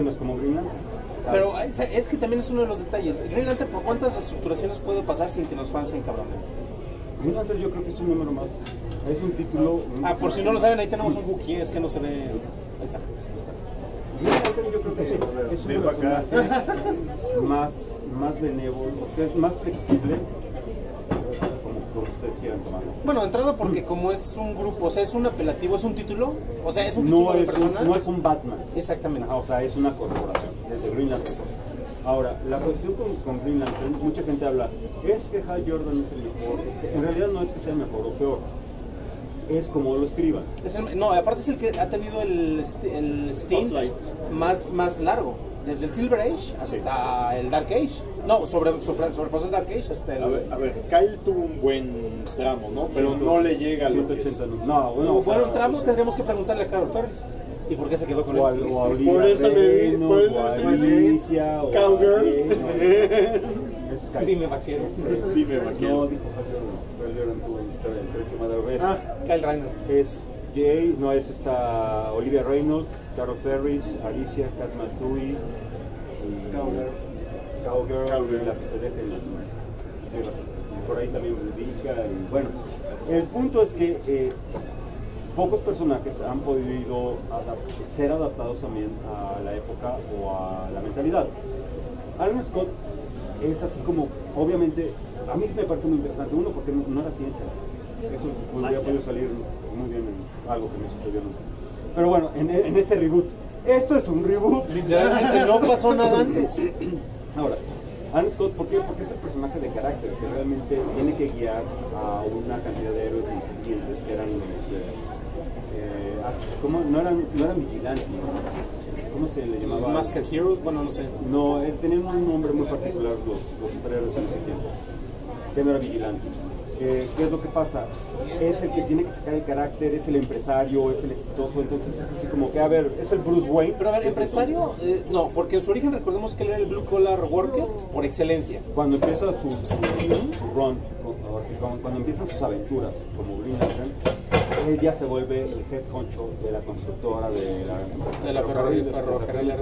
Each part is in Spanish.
que no es como Green Lantern. ¿sabes? Pero es, es que también es uno de los detalles. Green Lantern, ¿por cuántas reestructuraciones puede pasar sin que los fans se encabronen? Green Lantern yo creo que es un número más, es un título... un Ah, por si no lo saben, ahí tenemos un Wookiee, es que no se ve. Ahí está. Green Lantern yo creo que sí, es un personaje más, más benévolo, más flexible, quieran. Bueno, de entrada porque como es un grupo, o sea, es un apelativo, es un título, o sea, es un título No de es, persona. un, no es un Batman. Exactamente. O sea, es una corporación, desde Green Lantern. Ahora, la cuestión con, con Green Lantern, mucha gente habla, es que Hal Jordan es el mejor, es que en realidad no es que sea mejor o peor, es como lo escriban. Es el- no, aparte es el que ha tenido el, st- el stint más largo. Desde el Silver Age hasta el Dark Age. No, sobre, sobre, sobrepasó el Dark Age hasta el. A ver, a ver, Kyle tuvo un buen tramo, ¿no? Pero no le llega a lo que es. 180, no, no, bueno, Como fuera un tramo, tendríamos que preguntarle a Carol Ferris. ¿Y por qué se quedó con él? Por Olivia eso le di- Reynolds, por eso o a le di- Alicia, o a Cowgirl. Dime, vaquero. Dime, No, vaquero. dijo Hal Jordan tuvo el. Ah, Kyle Reiner. Es Jay, no es esta Olivia Reynolds, Carol Ferris, Alicia, Kat Matui, y Cowgirl. Cowgirl, la que se deje en y por ahí también y bueno, el punto es que eh, pocos personajes han podido ser adaptados también a la época o a la mentalidad. Alan Scott es así como, obviamente, a mí me parece muy interesante, uno porque no, no era ciencia, eso hubiera podido salir muy bien. en algo que no sucedió nunca. Pero bueno, en, en este reboot, esto es un reboot. Literalmente no pasó nada antes. Ahora, Alan Scott, ¿por qué? Porque es el personaje de carácter que realmente tiene que guiar a una cantidad de héroes incipientes que eran los, eh, ah, ¿cómo? No eran, no eran vigilantes, ¿cómo se le llamaba? Masked Heroes, bueno, no sé. No, tenían un nombre muy particular los, los superhéroes en ese tiempo, que no era vigilante. Eh, ¿Qué es lo que pasa? Es el que tiene que sacar el carácter, es el empresario, es el exitoso, entonces es así como que, a ver, es el Bruce Wayne. Pero a ver, empresario, eh, no, porque en su origen recordemos que él era el blue collar worker por excelencia. cuando empieza su, su, su run, cuando, cuando empiezan sus aventuras como Green Lantern, él ya se vuelve el head honcho de la constructora de la, De la ferrocarril-.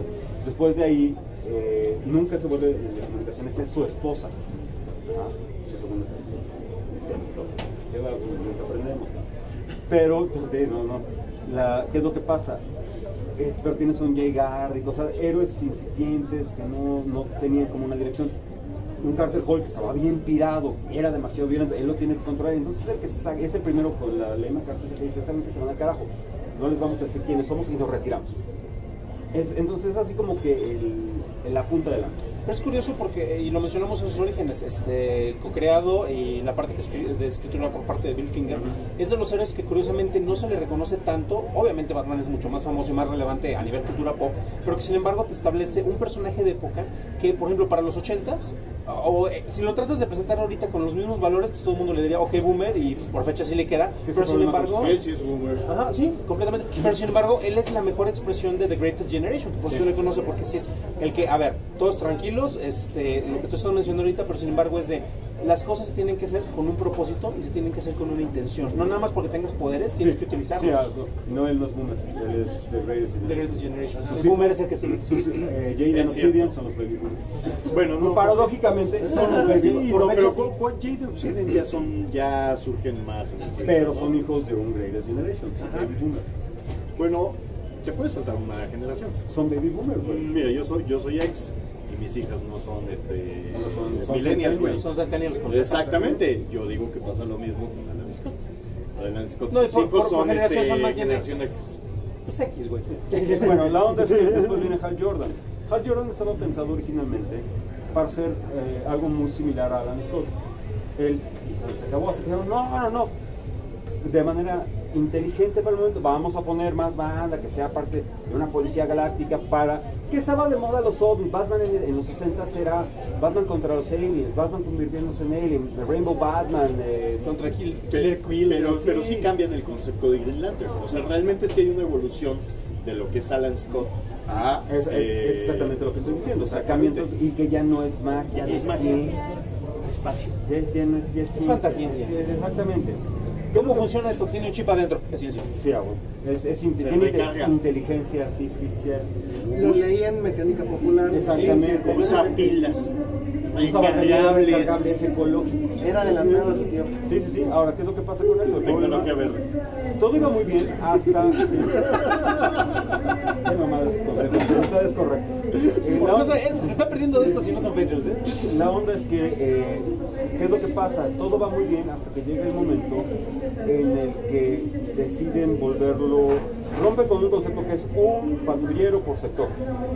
Después de ahí, eh, nunca se vuelve las comunicaciones, es su esposa. ¿ah? Su segunda esposa. Entonces, ¿qué va- nunca aprendemos? Pero, entonces, no, no. La, ¿Qué es lo que pasa? Eh, pero tienes un Jay Garrick, o sea, héroes incipientes que no, no tenían como una dirección. Un Carter Hall que estaba bien pirado, era demasiado violento, él lo tiene que controlar. Entonces es el, que sa- es el primero con la ley McCarthy que dice, saben que se van al carajo, no les vamos a decir quiénes somos y nos retiramos. Es, entonces es así como que el, la punta de lanza. Pero es curioso porque, y lo mencionamos en sus orígenes, este, co-creado y la parte que es de escritura por parte de Bill Finger, es de los héroes que curiosamente no se le reconoce tanto. Obviamente Batman es mucho más famoso y más relevante a nivel cultura pop, pero que sin embargo te establece un personaje de época que, por ejemplo, para los 80s, o eh, si lo tratas de presentar ahorita con los mismos valores, pues todo el mundo le diría, ok, boomer, y pues por fecha sí le queda, ¿Qué es pero sin embargo... Él sí es boomer. Ajá, sí, completamente. Pero sin embargo, él es la mejor expresión de The Greatest Generation, que por eso le conoce, porque sí es el que, a ver, todos tranquilos, este, lo que tú estás mencionando ahorita, pero sin embargo es de las cosas tienen que ser con un propósito y se tienen que hacer con una intención. No nada más porque tengas poderes, tienes que utilizarlos. Sí, ah, no, no, él no es boomer, él es The Greatest The Generation. Greatest Generation. Sus El boomer es el que sigue. Eh, Jaden. Obsidian son los baby boomers. Bueno, no. Paradójicamente son los baby Sí, boomers. pero fecha sí, ¿cuál Jade Obsidian ya son, ya surgen más en el cine, pero son hijos de un Greatest Generation, son baby boomers. Bueno, te puedes saltar una generación. Son baby boomers, güey. Mira, yo soy, yo soy ex y mis hijas no son este No son- son millennials, güey. Son centennials Exactamente. Yo digo que pasa lo mismo con Alan Scott. Alan Scott, No, sus por- hijos por- por son generación este, generación. Pues X, güey. Bueno, la onda es que después viene Hal Jordan. Hal Jordan estaba pensado originalmente para hacer eh, algo muy similar a Alan Scott. Él y se, acabó, se quedaron, no, no, no. De manera inteligente para el momento, vamos a poner más banda, que sea parte de una policía galáctica para... Que estaba de moda los ovnis, Batman en, en los 60 era Batman contra los aliens, Batman convirtiéndose en alien, Rainbow Batman, eh, Contra Kill, Killer Quill. pero, sí. pero sí cambian el concepto de Green Lantern. O sea, realmente sí hay una evolución de lo que es Alan Scott a... Es, es- eh, es exactamente lo que estoy diciendo. O sea, cambia exactamente. entonces- y que ya no es magia. Ya no es magia. Espacio. Ya, ya no es, ya Es es exactamente. ¿Cómo funciona esto? Tiene un chip adentro. Es ciencia. Sí, ah, bueno. Es, es tiene inteligencia artificial. Lo leí en mecánica popular. Exactamente. Usa pilas. Usa batería recargable, es Recargables. ecológico. Era adelantado a su tiempo. Sí, sí, sí. Ahora, ¿qué es lo que pasa con eso? Todo Tecnología iba, verde. todo iba muy bien hasta... Qué mamadas, está descorrecto. Eh, la, onda, se está perdiendo esto si no son Patreons, ¿eh? la onda es que, eh, pasa? Todo va muy bien hasta que llega el momento en el que deciden volverlo... Rompe con un concepto que es un patrullero por sector,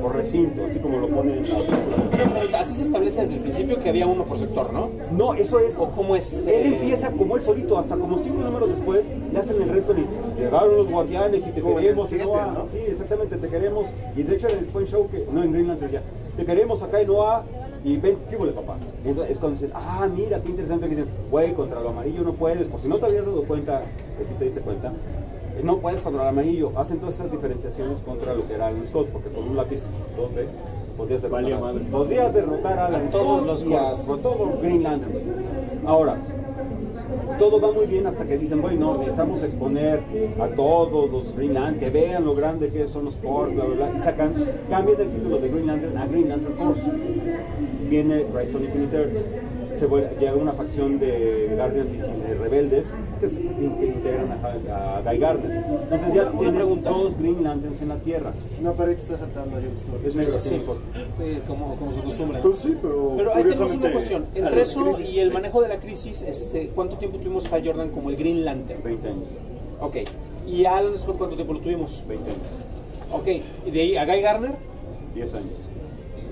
por recinto, así como lo pone en la. Así se establece desde el principio que había uno por sector, ¿no? No, eso es. ¿O cómo es? Él empieza como él solito, hasta como cinco números después, le hacen el reto y llegaron los guardianes y te Como queremos el y no siete, a- ¿no? Sí, exactamente, te queremos. Y de hecho en el fue en show que, no en Green Lantern ya, te queremos acá y no a. Y ven, ¿qué huele, papá? Entonces es cuando dicen, ah, mira, qué interesante. que dicen, güey, contra lo amarillo no puedes. Pues si no te habías dado cuenta, que sí te diste cuenta, no puedes contra el amarillo. Hacen todas esas diferenciaciones contra lo que era Alan Scott, porque con un lápiz 2D podías derrotar, a- podías derrotar a Alan A todos Scott los y a- corps. con todo Green Lantern. Ahora, todo va muy bien hasta que dicen, bueno, necesitamos exponer a todos los Green Lantern, que vean lo grande que son los Corps, bla, bla, bla, y sacan, cambian el título de Green a Green Lantern. Viene Rise on Infinite Earths, se vuelve, llega una facción de Guardians y de rebeldes que, es- que integran a, a Guy Gardner. Entonces ya pregunta. todos Green Lanterns en la Tierra. No, pero ahí te está saltando Stewart. Es negro, Sí, por- eh, como, como su costumbre. Pues sí, pero. Pero ahí tenemos una cuestión. Entre eso crisis, y el sí. manejo de la crisis, este, ¿cuánto tiempo tuvimos Hal Jordan como el Green Lantern? 20 años. Ok. ¿Y a Alan Scott cuánto tiempo lo tuvimos? 20 años. Ok. ¿Y de ahí a Guy Garner? 10 años.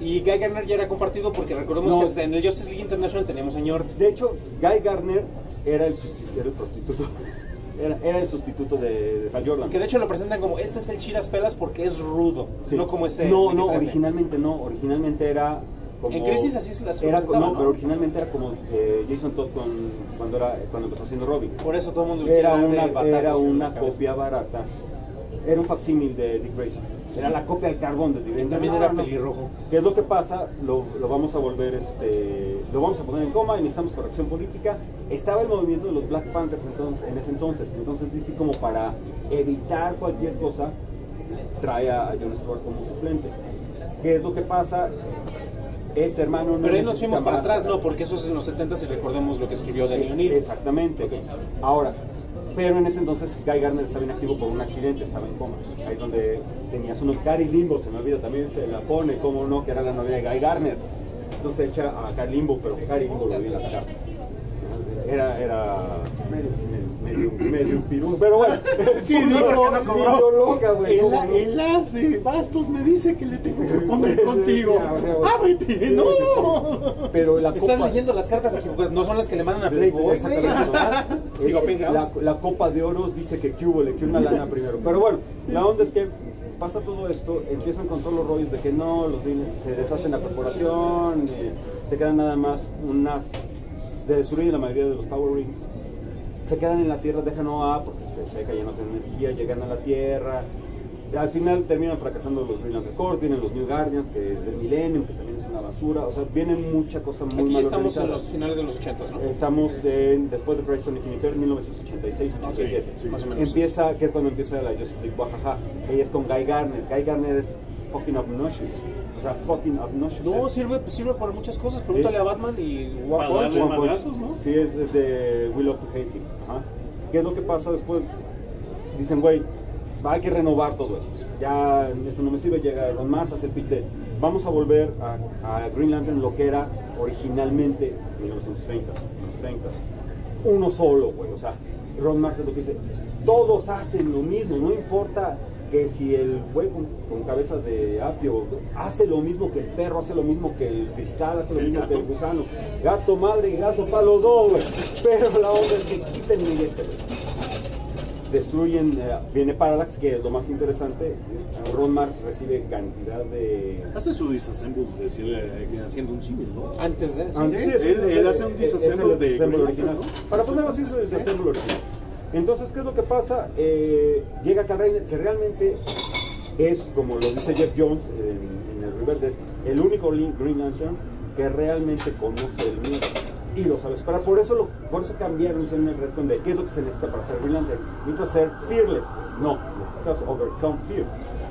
Y Guy Garner ya era compartido porque recordemos No. que en el Justice League International teníamos Ñort. De hecho, Guy Gardner era el sustituto, era el prostituto. Era, era el sustituto de, de Hal Jordan. Que de hecho lo presentan como este es el Chiras Pelas porque es rudo, Sí. no como ese. No, no, 23. originalmente no. Originalmente era como. En Crisis así se las era, no, ¿no? pero originalmente era como eh, Jason Todd con, cuando, era, cuando empezó haciendo Robin. Por eso todo el mundo Era una, era la una copia barata. Era un facsímil de Dick Grayson. Era la copia al carbón de Grayson. También No, era no. pelirrojo. ¿Qué es lo que pasa? Lo, lo vamos a volver, este, lo vamos a poner en coma y necesitamos corrección política. Estaba el movimiento de los Black Panthers entonces, en ese entonces. Entonces DC como para evitar cualquier cosa, trae a, a Jon Stewart como suplente. ¿Qué es lo que pasa? Este hermano no Pero ahí nos fuimos para atrás, no, porque eso es en los 70 y recordemos lo que escribió Daniel Es-. Exactamente. Ahora, pero en ese entonces Guy Gardner estaba inactivo por un accidente, estaba en coma. Ahí es donde tenías uno, Cari Limbo, se me olvida, también se la pone, como no, que era la novia de Guy Gardner. Entonces echa a Cari Limbo, pero Cari Limbo lo vi en las cartas. Era, era medio, medio, pirú, pero bueno. Sí, digo, medio loca, güey. El, ¿cómo no? el as de Bastos me dice que le tengo que poner contigo. ¡Ábrete! Sí, ¡No! sí, sí. Pero la Estás copa... leyendo las cartas equivocadas, no son las que le mandan a Sí, Playboy. Digo, Eh, venga, la, la copa de oros dice que cúbole, que una lana primero. Pero bueno, la onda es que pasa todo esto, empiezan con todos los rollos de que no, los se deshacen la corporación, eh, se quedan nada más unas, se destruyen la mayoría de los Power Rings, se quedan en la Tierra, dejan OA porque se seca, ya no tienen energía, llegan a la Tierra. Al final terminan fracasando los Green Lantern Corps, vienen los New Guardians, que del Millennium, que también es una basura, o sea, vienen mucha cosa muy Aquí mal estamos en los finales de los 80, ¿no? Estamos en- después de Crisis on Infinite Earth, 1986-87. Sí, sí, más o menos. Empieza, que es cuando empieza la Justice League Guajaja. Ella es con Guy Garner. Guy Garner es fucking obnoxious. O sea, fucking obnoxious. No, Es- sirve, sirve para muchas cosas. Pregúntale a Batman y One Punch. One Punch. ¿no? Sí, es, es de We Love to Hate Him. Ajá. ¿Qué es lo que pasa después? Dicen, güey, hay que renovar todo esto. Ya esto no me sirve, llega Ron Mars, hace el pite. Vamos a volver a, a Green Lantern lo que era originalmente en 1930, en los 30. Uno solo, güey. O sea, Ron Mars es lo que dice. Todos hacen lo mismo, no importa que si el güey con, con cabeza de apio hace lo mismo que el perro, hace lo mismo que el cristal, hace lo El mismo que el gusano. Gato madre y gato para los dos, güey. Pero la onda es que quítenme este, güey. Destruyen, eh, viene Parallax, que es lo más interesante. Ron Mars recibe cantidad de. Hace su disassemble, es decir, eh, haciendo un símil, ¿no? Antes de eso. Ah, sí, él- hace un disassemble de original. Para ponerlo así, es el disassemble original. Entonces, ¿qué es lo que pasa? Eh, llega Kal Reiner, que realmente es, como lo dice Jeff Jones en, el River Desk, el único Green Lantern que realmente conoce el miedo. Sabes para por eso lo, por eso cambiaron hicieron el retcon de qué es lo que se necesita para ser Green Lantern necesitas ser fearless no necesitas overcome fear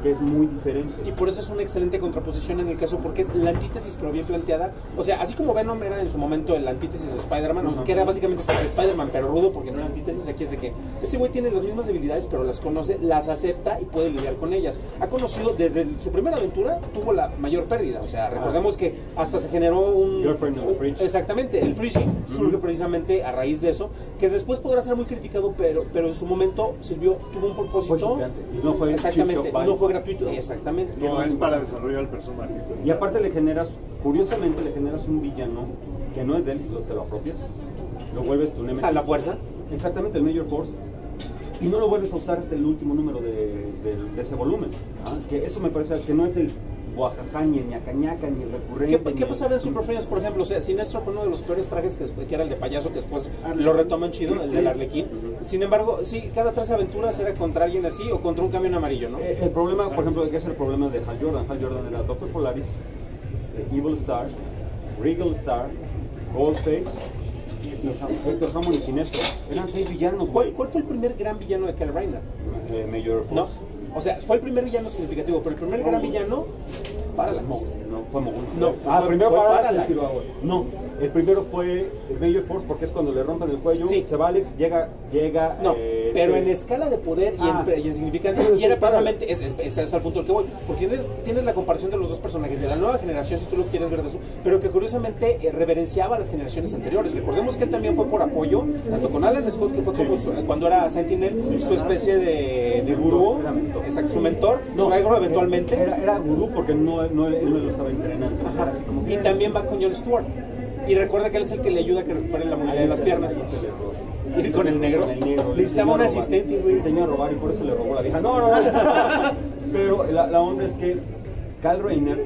que es muy diferente Y por eso es una excelente contraposición en el caso, porque es la antítesis, pero bien planteada. O sea, así como Venom era en su momento el antítesis de Spider-Man, o sea, que era básicamente Spider-Man, pero rudo, porque no era antítesis, aquí es de que este güey tiene las mismas debilidades, pero las conoce, las acepta y puede lidiar con ellas. Ha conocido desde el- su primera aventura, tuvo la mayor pérdida. O sea, recordemos que hasta se generó un. Girlfriend of the un- Fridge. Exactamente, el Freeze surge precisamente a raíz de eso, que después podrá ser muy criticado, pero, pero en su momento sirvió, tuvo un propósito. Fue choqueante. Y no fue Exactamente, no fue gratuito, exactamente. No, es para desarrollar el personaje. y aparte le generas curiosamente le generas un villano que no es de él lo- te lo apropias lo vuelves tu nemesis ¿A la fuerza? exactamente el Major Force y no lo vuelves a usar hasta el último número de, de- de ese volumen ¿ah? que eso me parece que no es el guajaja ni el ñacañaca ni el recurrente ¿Qué, qué pasaba en Super Friends, por ejemplo? O sea, Sinestro fue uno de los peores trajes que, después- que era el de payaso, que después lo retoman chido, el del Arlequín. Sin embargo, sí, cada tres aventuras era contra alguien así o contra un camión amarillo, ¿no? Eh, el problema, por ejemplo, que es el problema de Hal Jordan. Hal Jordan era Doctor Polaris, eh, Evil Star, Regal Star, Ghostface y Hector Hammond y Sinestro. Eran seis villanos, ¿Cuál, cuál fue el primer gran villano de Kyle Rayner? Eh, Major ¿No? Force. O sea, fue el primer villano significativo, pero el primer gran villano, No, no, fue Mogul. No, ah, primero fue. No, el primero fue Major Force porque es cuando le rompen el cuello, Sí. se va Alex, llega, llega. No, eh, pero este- en escala de poder y, Ah. en, y en significancia, Sí, y era sí, precisamente, es, es- ese es al punto al que voy, porque tienes, tienes la comparación de los dos personajes de la nueva generación, si tú lo quieres ver de eso, pero que curiosamente eh, reverenciaba a las generaciones anteriores. Recordemos que él también fue por apoyo, tanto con Alan Scott, que fue como su- cuando era Sentinel, su especie de, de gurú, Era exacto, su mentor, su negro eventualmente, Era, era gurú porque no, no, él no lo estaba entrenando. Era así como que- y también va con Jon Stewart. Y recuerda que él es el que le ayuda a que recupere la movilidad de las piernas. Y con el negro. Necesitaba un asistente, güey. Enseñó a robar y por eso le robó la vieja. No, no, no. Pero la, la onda es que Kyle Rayner,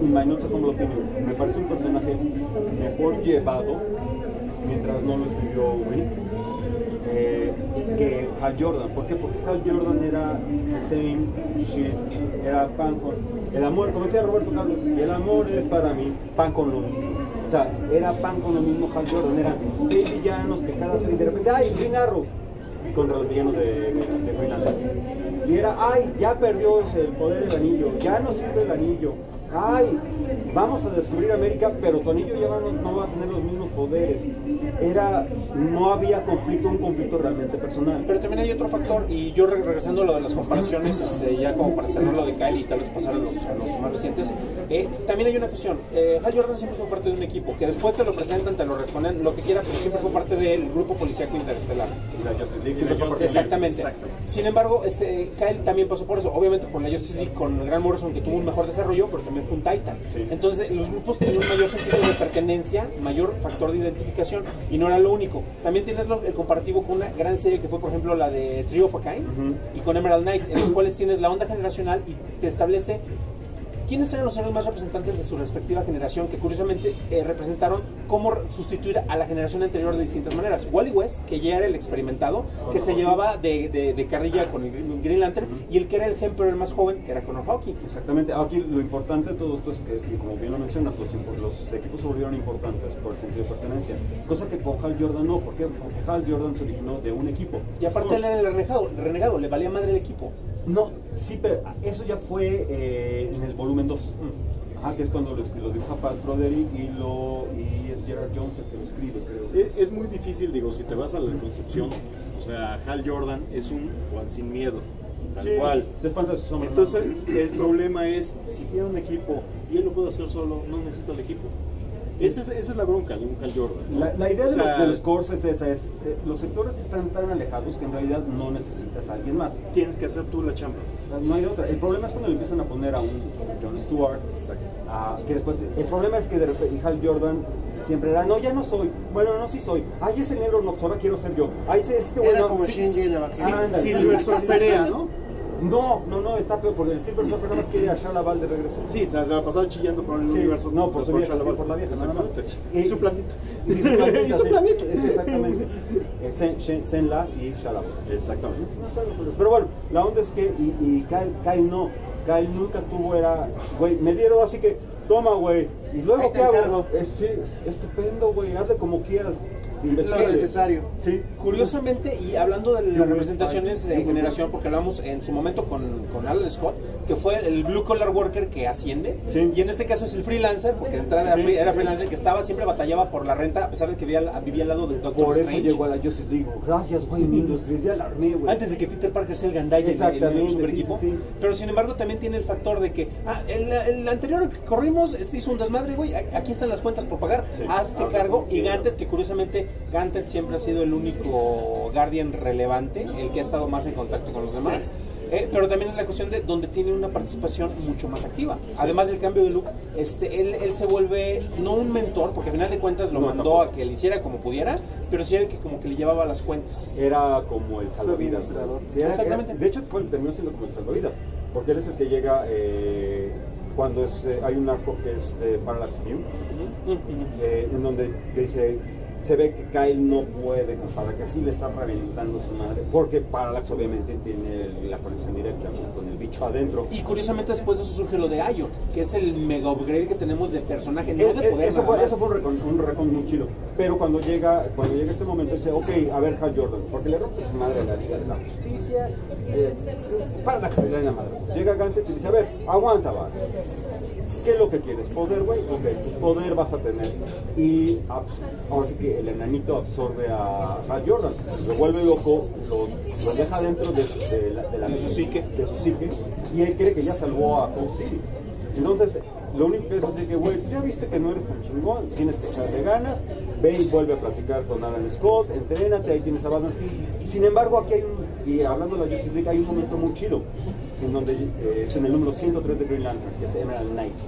in my not humble opinion, me parece un personaje mejor llevado, mientras no lo escribió Rick, eh, que Hal Jordan. ¿Por qué? Porque Hal Jordan era the same shit, era pan con el amor, como decía Roberto Carlos, el amor es para mí pan con lo mismo. O sea, era pan con lo mismo Hal Jordan, eran seis villanos que cada tres de repente, ¡ay, Green contra los villanos de, de. Y era, ¡ay, ya perdió el poder el anillo! ¡Ya no sirve el anillo! ¡ay, vamos a descubrir América, pero tu anillo ya va- no, no va a tener los mismos poderes! Era, no había conflicto, un conflicto realmente personal. Pero también hay otro factor, y yo re- regresando a lo de las comparaciones, este, ya como para cerrar lo de Kyle y tal vez pasar a los, a los más recientes, eh, también hay una cuestión. Eh, Hal Jordan siempre fue parte de un equipo, que después te lo presentan, te lo reponen, lo que quiera, pero siempre fue parte del grupo policíaco interestelar. Y la Justice League la Justice Exactamente. Exacto. Sin embargo, este, Kyle también pasó por eso. Obviamente por la Justice League con el Gran Morrison que tuvo un mejor desarrollo, pero también fue un Titan. Sí. Entonces los grupos tenían un mayor sentido de pertenencia, mayor factor de identificación y no era lo único. También tienes lo- el comparativo con una gran serie que fue por ejemplo la de Trio of a Kind y con Emerald Knights, en los cuales tienes la onda generacional y te establece quiénes eran los héroes más representantes de su respectiva generación que curiosamente eh, representaron cómo sustituir a la generación anterior de distintas maneras. Wally West, que ya era el experimentado, que se llevaba de, de- de carrilla con el Green Green Lantern, y el que era el Semper, el más joven, que era Connor Hawking. Exactamente. Aquí lo importante de todo esto es que, y como bien lo mencionas, los, impo- los equipos se volvieron importantes por el sentido de pertenencia. Cosa que con Hal Jordan no. ¿Por qué? Porque Hal Jordan se originó de un equipo. Y aparte él era el renegado, renegado, le valía madre el equipo. No, sí, pero eso ya fue eh, en el volumen 2. Ajá, que es cuando lo, lo dibuja Pat Broderick y, lo, y es Gerard Jones el que lo escribe, creo. Es, es muy difícil, digo, si te vas a la concepción, o sea, Hal Jordan es un Juan sin miedo, tal Sí, cual. Se espanta su sombra. Entonces, el problema es, si tiene un equipo y él lo puede hacer solo, no necesita el equipo. Esa es, esa es la bronca de un Hal Jordan. La, la idea O de, sea, los, de los cores es esa, es eh, los sectores están tan alejados que en realidad no necesitas a alguien más. Tienes que hacer tú la chamba. No hay de otra. El problema es cuando le empiezan a poner a un John Stewart, a- que después, el problema es que de repente Hal Jordan siempre era, no, ya no soy, bueno, no, sí soy, ay, ese negro no, ahora quiero ser yo, ay, ese, este Era bueno, como sí, de sí, ándale. Silver Surferea, ¿no? No, no, no, está peor, porque el Silver Surfer nada más quiere a Shalaval de regreso. Sí, se la pasaba chillando por el Sí, universo. no, por su vieja, sí, por la vieja, nada más. Y- su plantita. Y su planeta, Y su sí, planeta. es exactamente. Zen- Shen- Zenla y Shalaval. Exactamente. Pero- bueno, la onda es que, y, y Kyle, Kyle no, Kyle nunca tuvo, era, güey, me dieron así que, toma, güey. ¿Y luego qué hago? Es, sí, estupendo, güey, hazle como quieras. Lo necesario. Sí. Curiosamente, y hablando de las representaciones de generación, porque hablamos en su momento con, con Alan Scott, que fue el blue collar worker que asciende, Sí. y en este caso es el freelancer, porque de entrada Sí. era free- era freelancer que estaba, siempre batallaba por la renta, a pesar de que vivía, vivía al lado del Doctor Por eso Strange. llegó a la Justice League. Gracias, güey, Industries, ya la armé, güey. Antes de que Peter Parker sea el gandalla en- en el Exactamente, super equipo. sí. Pero sin embargo también tiene el factor de que, ah, el, el anterior que corrimos este hizo un desmadre, güey, aquí están las cuentas por pagar, Sí. hazte Ah, cargo. Y Gantet, que curiosamente Gantet siempre ha sido el único Guardian relevante, el que ha estado más en contacto con los demás. Eh, pero también es la cuestión de donde tiene una participación mucho más activa. Además del cambio de look, este, él, él se vuelve no un mentor, porque al final de cuentas lo No, mandó tampoco. a que le hiciera como pudiera, pero sí el que como que le llevaba las cuentas. Era como el salvavidas. Sí, era- era- Exactamente. de hecho, fue, terminó siendo como el salvavidas. Porque él es el que llega eh, cuando es, eh, hay un arco que es de Parallax View, eh, en donde dice, se ve que Kyle no puede con Parallax, sí le está reventando su madre, porque Parallax obviamente tiene la conexión directa con el bicho adentro. Y curiosamente después de eso surge lo de Ion, que es el mega upgrade que tenemos de personaje, no Eh, de eh, poder. eso, fue, eso fue un recon, un recon muy chido. Pero cuando llega, cuando llega este momento, dice, ok, a ver, Hal Jordan, porque le rompe su madre a la Liga de la Justicia, eh, para la actividad de la madre. Llega Gante y te dice, a ver, aguanta, va. ¿Qué es lo que quieres? ¿Poder, güey? Ok, pues poder vas a tener. Y abs- ahora sí que el enanito absorbe a Hal Jordan, lo vuelve loco, lo, lo deja dentro de, de la, de la- De su psique. de su psique, y él cree que ya salvó a Cold City. Entonces, lo único que es así que, güey, ya viste que no eres tan chingón, tienes que echarle ganas, ve y vuelve a platicar con Alan Scott, entrénate, ahí tienes a Batman. Sin embargo, aquí hay un, y hablando de la Justice League, hay un momento muy chido, en donde eh, es en el número 103 de Green Lantern, que es Emerald Knights,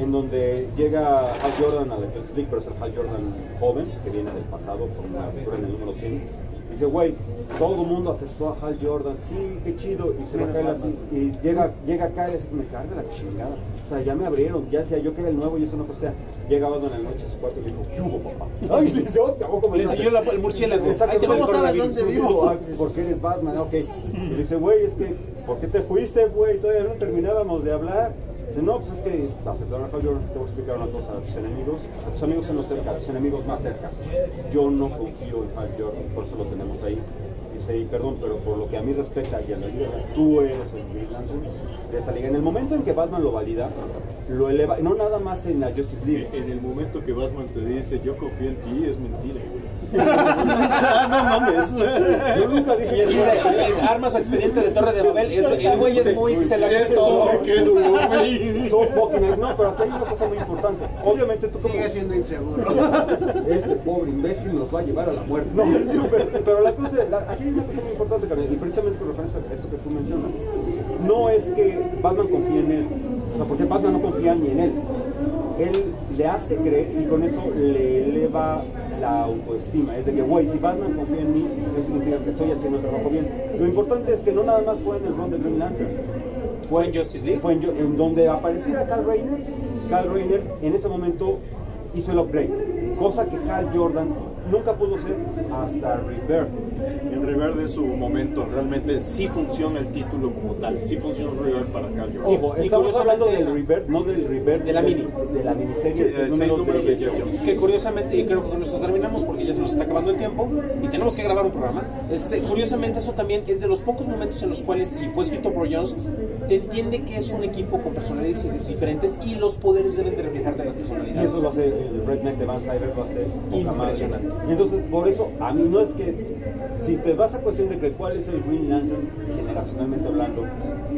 en donde llega Hal Jordan a la Justice League, pero es el Hal Jordan joven, que viene del pasado, por una aventura en el número 100. Dice, güey, todo el mundo aceptó a Hal Jordan, sí, qué chido, y se va a así, y llega, llega acá y le dice, me carga la chingada, o sea, ya me abrieron, ya sea yo que era el nuevo y eso no costea. Llega Batman en la noche a su cuarto y le dijo, ¿qué hubo, papá? Ay, le dice, oh, me Le enseñó la- el murciélago. Exacto, Ahí te ¿cómo va el sabes coronavirus. dónde vivo? Ah, porque eres Batman, ah, ok. Y le dice, güey, es que, ¿por qué te fuiste, güey? Todavía no terminábamos de hablar. Dice, no, pues es que aceptaron a Hal Jordan, te voy a explicar una cosa, a tus enemigos, a tus amigos en los cerca, a tus enemigos más cerca. Yo no confío en Hal Jordan, por eso lo tenemos ahí. Dice, y perdón, pero por lo que a mí respecta y a la liga, tú eres el Green Lantern de esta liga. En el momento en que Batman lo valida, lo eleva, no nada más en la Justice League. En el momento que Batman te dice yo confío en ti, es mentira. Ah, no mames. Yo nunca dije Y es- arma su expediente de Torre de Babel. es- el güey es muy. Se la cree todo. Qué duro, güey. So fucking no, pero aquí hay una cosa muy importante. Obviamente tú como Sigue siendo inseguro. este pobre imbécil nos va a llevar a la muerte. No, pero, pero la cosa, la- aquí hay una cosa muy importante, Carmen, y precisamente con referencia a esto que tú mencionas. No es que Batman confíe en él, o sea, porque Batman no confía ni en él. Él le hace creer y con eso le eleva la autoestima. Es de que, güey, si Batman confía en mí, eso significa que estoy haciendo el trabajo bien. Lo importante es que no nada más fue en el run de Green Lantern. ¿Fue en Justice League? Fue en, en donde apareciera Carl Reiner. Carl Reiner en ese momento hizo el upgrade. Cosa que Hal Jordan nunca pudo hacer hasta Rebirth. En Rebirth es su momento, realmente sí funciona el título como tal, sí funciona Rebirth para Hal Jordan. Ojo, Y estamos hablando del Rebirth, no del Rebirth De la mini. De la miniserie. Sí, de eh, seis números números de Jeff Jones. Que curiosamente, y creo que con esto terminamos porque ya se nos está acabando el tiempo y tenemos que grabar un programa. Este, curiosamente, eso también es de los pocos momentos en los cuales, y fue escrito por Jones, te entiende que es un equipo con personalidades diferentes y los poderes deben de reflejarte las Y personalidades. eso lo hace el Redneck de Van Cyber, lo hace. Impresionante. Y entonces, por eso, a mí no es que es, si te vas a cuestión de que cuál es el Green Lantern, generacionalmente hablando,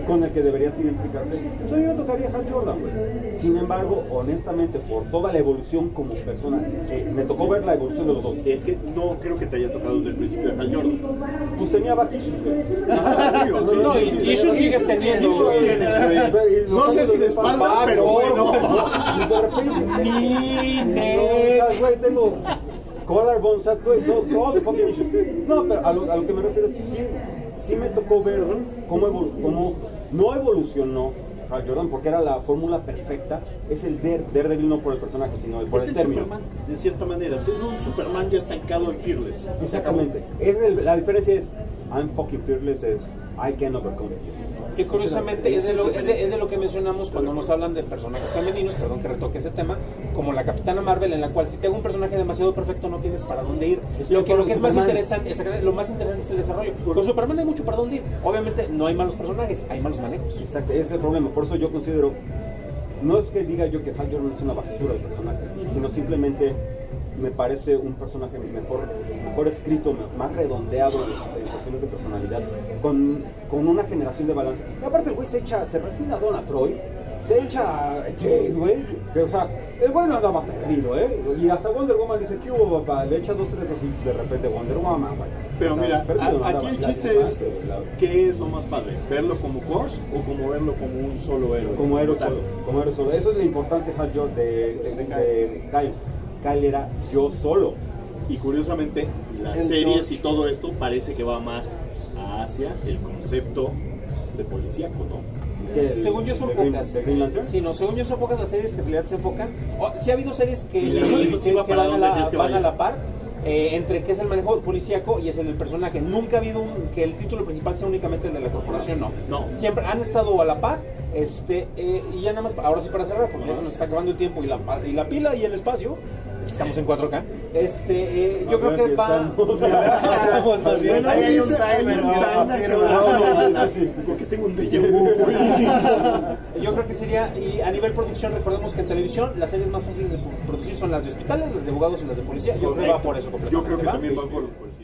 con el que deberías identificarte, pues a mí me tocaría Hal Jordan, güey. Sin embargo, honestamente, por toda la evolución como persona, que me tocó ver la evolución de los dos, Es que no creo que te haya tocado desde el principio de Hal Jordan. pues tenía back issues, güey. No, issues sigues teniendo, issues güey. No sé si de espalda, pero bueno. Y de repente, Ni güey, tengo collarbone, o sea, todo, todo, fucking issues. No, pero a lo, a lo que me refiero es que sí, sí me tocó ver cómo, cómo no evolucionó Hal Jordan, porque era la fórmula perfecta. Es el Dare, Daredevil no por el personaje, sino por Es el el término. Superman, de cierta manera. Es un Superman ya estancado en Fearless. Exactamente. Es el- la diferencia es, I'm fucking fearless, es I can overcome you. Que curiosamente es de, lo, es, de, es de lo que mencionamos cuando nos hablan de personajes femeninos, perdón que retoque ese tema, como la Capitana Marvel, en la cual si te hago un personaje demasiado perfecto no tienes para dónde ir. Lo que, lo que es más interesante, exactamente, lo más interesante es el desarrollo. Con Superman hay mucho para dónde ir. Obviamente no hay malos personajes, hay malos manejos. Exacto, ese es el problema. Por eso yo considero, no es que diga yo que Hal Jordan es una basura de personaje, sino simplemente me parece un personaje mejor, mejor escrito, más redondeado cuestiones de personalidad, con, con una generación de balance. Y aparte el güey se echa, se refina a Donna Troy, se echa a Jade, güey, que o sea, el güey no andaba perdido, ¿eh? Y hasta Wonder Woman dice, ¿qué hubo, papá? Le echa dos, tres ojitos de repente Wonder Woman, güey. Pero O sea, mira, perdido no a- aquí andaba. el chiste es qué es lo más padre, verlo como Kors o como verlo como un solo héroe. como héroe solo, como héroe solo. Eso es la importancia de, de, de- de Kyle. Kyle era yo solo. Y curiosamente, las Entonces- series y todo esto parece que va más hacia el concepto de policíaco, ¿no? Que Según yo son de Green- pocas. de Green Lantern. Sí, no, según yo son pocas las series que en realidad se enfocan. O, sí ha habido series que, ¿Y la que- que para van, a la, que van a la par. eh, entre que es el manejo policíaco y es el del personaje. Nunca ha habido un- que el título principal sea únicamente el de la corporación, no. No. Siempre han estado a la par. Este, eh, y ya nada más, ahora sí para cerrar, porque ya se nos está acabando el tiempo y la, y la pila y el espacio. Es que estamos en 4K. Este, eh, yo creo que si va. estamos. Estamos más bien. Ahí hay un timer, no. Sí, sí, sí. Porque tengo un déjà vu. Yo creo que sería, y a nivel producción, recordemos que en televisión las series más fáciles de producir son las de hospitales, las de abogados y las de policía. Yo creo que va por eso Yo creo que ¿va? también va por los policías.